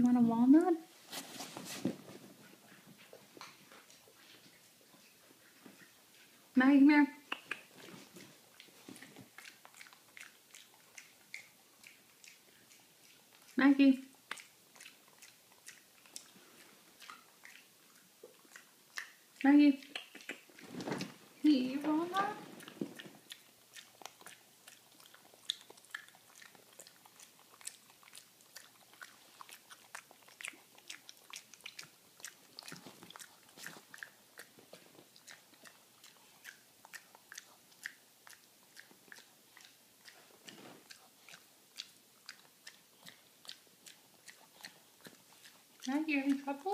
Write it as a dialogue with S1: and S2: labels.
S1: You want a walnut? Maggie, come here. Maggie. Maggie. Hey, walnut. Maggie, are you in trouble?